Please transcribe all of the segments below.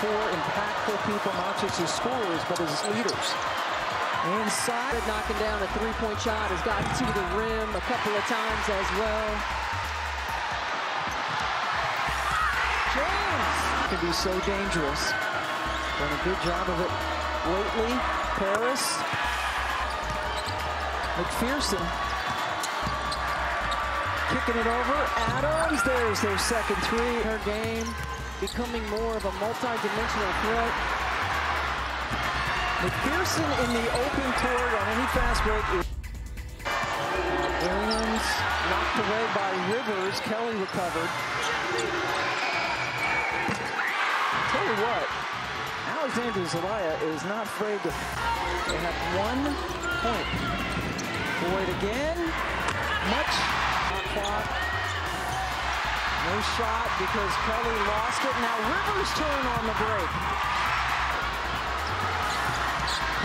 Four impactful people, not just as scorers, but as leaders. Inside. Knocking down a three-point shot has gotten to the rim a couple of times as well. James can be so dangerous. Done a good job of it lately. Paris. McPherson. Kicking it over. Adams. There's their second three. Her game becoming more of a multi-dimensional threat. McPherson in the open court on any fast break. Williams knocked away by Rivers. Kelly recovered. Tell you what, Alexandria Zelaya is not afraid to. They have one point. Boyd again. Much clock. No shot because Kelly lost it. Now Rivers turn on the break.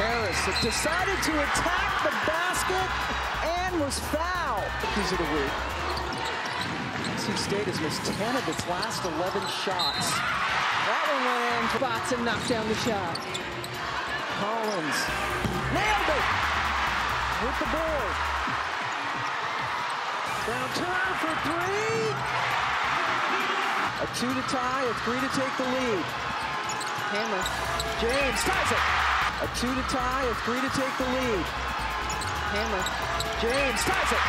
Harris decided to attack the basket and was fouled. Cookies of the week. NC State has missed 10 of its last 11 shots. That one went in. Spots and knocked down the shot. Collins nailed it with the board. Brown turn for three. Two to tie, a three to take the lead. Hammer. James ties it. A two to tie, a three to take the lead. Hammer. James ties it.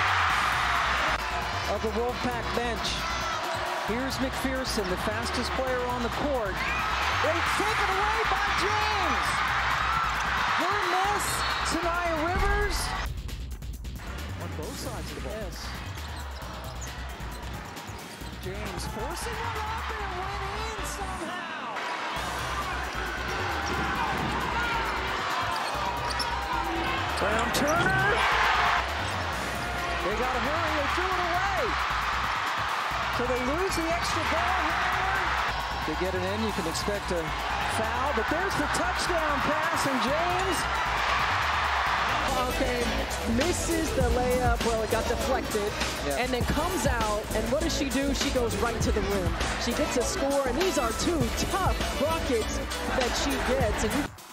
Of the Wolfpack bench. Here's McPherson, the fastest player on the court. They take it away by James. Her miss, Saniya Rivers. On both sides of the ball. Yes. James forcing one up and it went in somehow. Brown Turner. They got to hurry. They threw it away. So they lose the extra ball handler. To get it in, you can expect a foul, but there's the touchdown pass, and James Okay, misses the layup. Well, it got deflected, Yeah. and then comes out. And what does she do? She goes right to the rim. She gets a score, and these are two tough buckets that she gets.